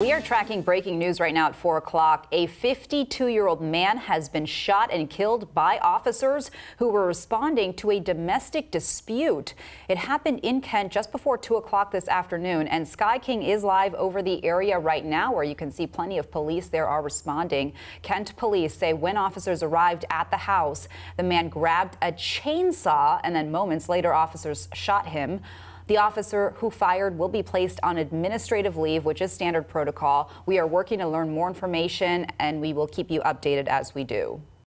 We are tracking breaking news right now at 4 o'clock. A 52 year old man has been shot and killed by officers who were responding to a domestic dispute. It happened in Kent just before 2 o'clock this afternoon, and Sky King is live over the area right now where you can see plenty of police there are responding. Kent police say when officers arrived at the house, the man grabbed a chainsaw and then moments later, officers shot him. The officer who fired will be placed on administrative leave, which is standard protocol. We are working to learn more information and we will keep you updated as we do.